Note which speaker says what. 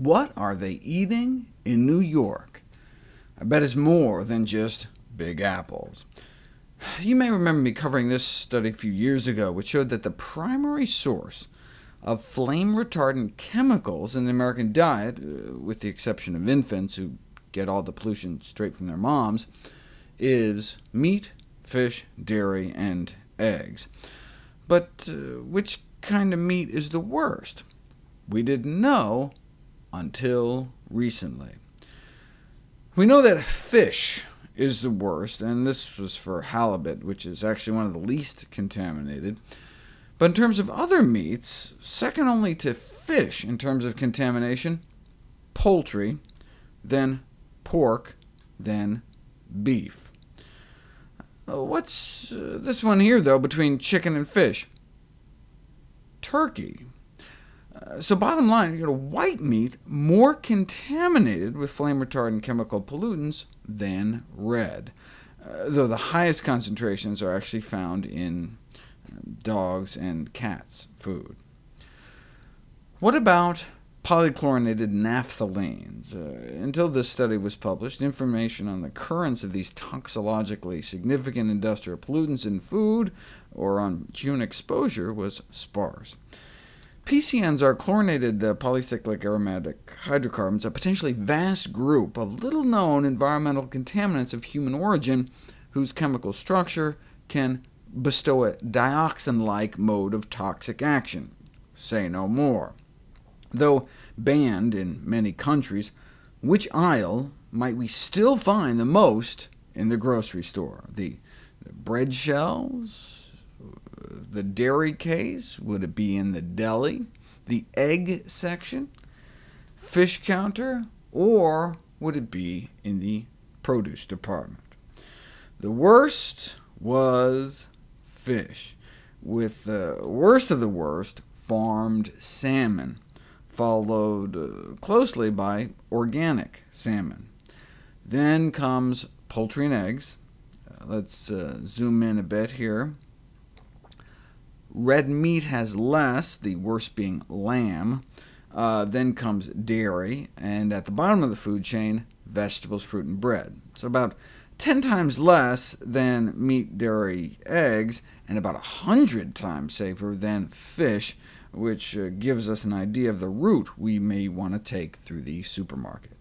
Speaker 1: What are they eating in New York? I bet it's more than just big apples. You may remember me covering this study a few years ago, which showed that the primary source of flame-retardant chemicals in the American diet, uh, with the exception of infants who get all the pollution straight from their moms, is meat, fish, dairy, and eggs. But uh, which kind of meat is the worst? We didn't know until recently. We know that fish is the worst, and this was for halibut, which is actually one of the least contaminated. But in terms of other meats, second only to fish in terms of contamination, poultry, then pork, then beef. Uh, what's uh, this one here, though, between chicken and fish? Turkey. So bottom line, you know, white meat more contaminated with flame-retardant chemical pollutants than red, uh, though the highest concentrations are actually found in um, dogs and cats' food. What about polychlorinated naphthalenes? Uh, until this study was published, information on the occurrence of these toxicologically significant industrial pollutants in food or on human exposure was sparse. PCNs are chlorinated uh, polycyclic aromatic hydrocarbons, a potentially vast group of little-known environmental contaminants of human origin whose chemical structure can bestow a dioxin-like mode of toxic action. Say no more. Though banned in many countries, which aisle might we still find the most in the grocery store? The, bread shelves, the dairy case? Would it be in the deli? The egg section? Fish counter? Or would it be in the produce department? The worst was fish, with the worst of the worst, farmed salmon, followed uh, closely by organic salmon. Then comes poultry and eggs. Uh, let's uh, zoom in a bit here. Red meat has less, the worst being lamb. Uh, then comes dairy, and at the bottom of the food chain, vegetables, fruit, and bread. So about 10 times less than meat, dairy, eggs, and about 100 times safer than fish, which uh, gives us an idea of the route we may want to take through the supermarket.